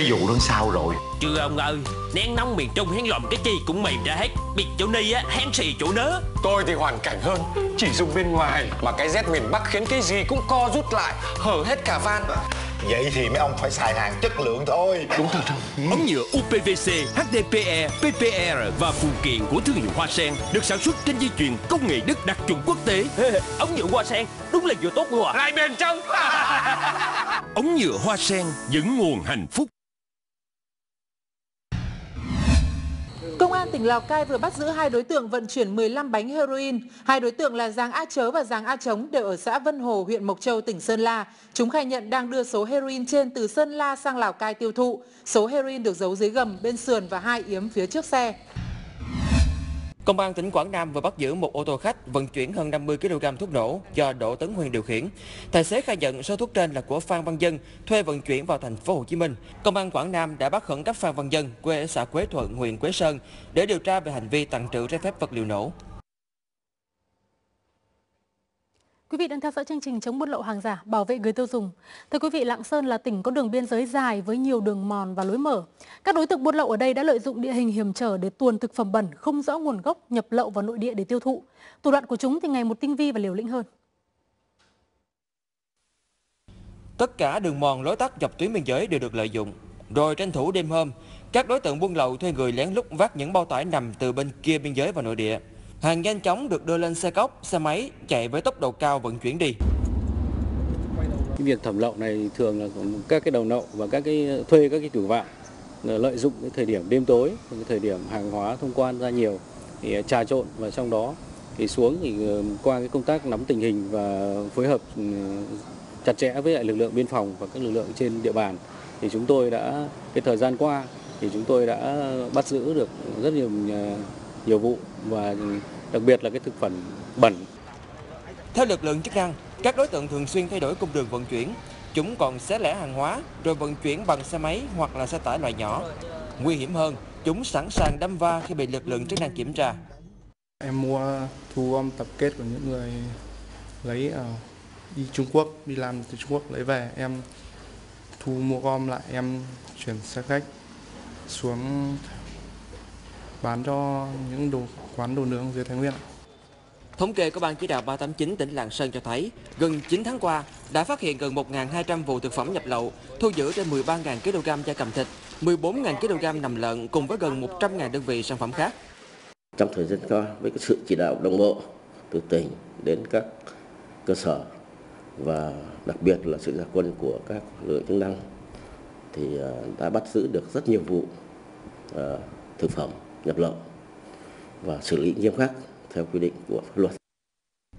cái vụ đó sao rồi? Chưa ông ơi Nén nóng miền Trung hén lòm cái chi cũng mềm ra hết. Biệt chỗ ni á hén xì chỗ nớ. Tôi thì hoàn cảnh hơn Chỉ dùng bên ngoài Mà cái rét miền Bắc khiến cái gì cũng co rút lại Hở hết cả van. Vậy thì mấy ông phải xài hàng chất lượng thôi. Đúng thật Ống nhựa UPVC, HDPE, PPR và phụ kiện của thương hiệu Hoa Sen được sản xuất trên dây chuyền công nghệ Đức đạt chuẩn quốc tế. Ống nhựa hoa sen Đúng là vừa tốt luôn à Lại bền trong. Ống nhựa Hoa Sen dẫn nguồn hạnh phúc. Công an tỉnh Lào Cai vừa bắt giữ hai đối tượng vận chuyển 15 bánh heroin. Hai đối tượng là Giàng A Chớ và Giàng A Trống đều ở xã Vân Hồ, huyện Mộc Châu, tỉnh Sơn La. Chúng khai nhận đang đưa số heroin trên từ Sơn La sang Lào Cai tiêu thụ. Số heroin được giấu dưới gầm, bên sườn và hai yếm phía trước xe. Công an tỉnh Quảng Nam vừa bắt giữ một ô tô khách vận chuyển hơn 50 kg thuốc nổ do Đỗ Tấn Huyền điều khiển. Tài xế khai nhận số thuốc trên là của Phan Văn Dân thuê vận chuyển vào thành phố Hồ Chí Minh. Công an Quảng Nam đã bắt khẩn cấp Phan Văn Dân quê ở xã Quế Thuận, huyện Quế Sơn để điều tra về hành vi tàng trữ trái phép vật liệu nổ. Quý vị đang theo dõi chương trình chống buôn lậu hàng giả, bảo vệ người tiêu dùng. Thưa quý vị, Lạng Sơn là tỉnh có đường biên giới dài với nhiều đường mòn và lối mở. Các đối tượng buôn lậu ở đây đã lợi dụng địa hình hiểm trở để tuồn thực phẩm bẩn không rõ nguồn gốc nhập lậu vào nội địa để tiêu thụ. Thủ đoạn của chúng thì ngày một tinh vi và liều lĩnh hơn. Tất cả đường mòn lối tắt dọc tuyến biên giới đều được lợi dụng. Rồi tranh thủ đêm hôm, các đối tượng buôn lậu thuê người lén lút vác những bao tải nằm từ bên kia biên giới vào nội địa. Hàng nhanh chóng được đưa lên xe cốc, xe máy chạy với tốc độ cao vận chuyển đi. Cái việc thẩm lậu này thường là các cái đầu nậu và các cái thuê các cái chủ vạn lợi dụng cái thời điểm đêm tối, cái thời điểm hàng hóa thông quan ra nhiều thì trà trộn và trong đó thì xuống thì ờ, qua cái công tác nắm tình hình và phối hợp ừ, chặt chẽ với lại lực lượng biên phòng và các lực lượng trên địa bàn thì chúng tôi đã cái thời gian qua thì chúng tôi đã bắt giữ được rất nhiều ờ, nhiều vụ và đặc biệt là cái thực phẩm bẩn Theo lực lượng chức năng, các đối tượng thường xuyên thay đổi cung đường vận chuyển. Chúng còn xé lẻ hàng hóa rồi vận chuyển bằng xe máy hoặc là xe tải loại nhỏ. Nguy hiểm hơn, chúng sẵn sàng đâm va khi bị lực lượng chức năng kiểm tra. Em mua thu gom tập kết của những người lấy ở đi Trung Quốc, đi làm từ Trung Quốc lấy về em thu mua gom lại em chuyển xe khách xuống bán cho những đồ quán đồ nướng dưới Thái Nguyên. Thống kê của Ban chỉ đạo 389 tỉnh Lạng Sơn cho thấy, gần 9 tháng qua đã phát hiện gần 1.200 vụ thực phẩm nhập lậu, thu giữ trên 13.000 kg da cầm thịt, 14.000 kg nầm lợn cùng với gần 100.000 đơn vị sản phẩm khác. trong thời gian qua với cái sự chỉ đạo đồng bộ từ tỉnh đến các cơ sở và đặc biệt là sự ra quân của các lực lượng chức năng thì ờ, đã bắt giữ được rất nhiều vụ ờ, thực phẩm nhập lậu và xử lý nghiêm khắc theo quy định của pháp luật.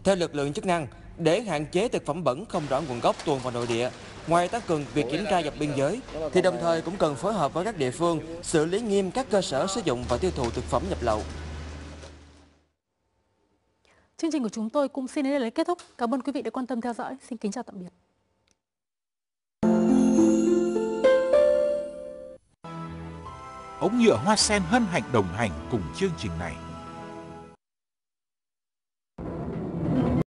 Theo lực lượng chức năng, để hạn chế thực phẩm bẩn không rõ nguồn gốc tuồn vào nội địa, ngoài tăng cường việc kiểm tra dọc biên giới, thì đồng thời cũng cần phối hợp với các địa phương xử lý nghiêm các cơ sở sử dụng và tiêu thụ thực phẩm nhập lậu. Chương trình của chúng tôi cũng xin đến đây là kết thúc. Cảm ơn quý vị đã quan tâm theo dõi. Xin kính chào tạm biệt. Ống nhựa hoa sen hân hạnh đồng hành cùng chương trình này.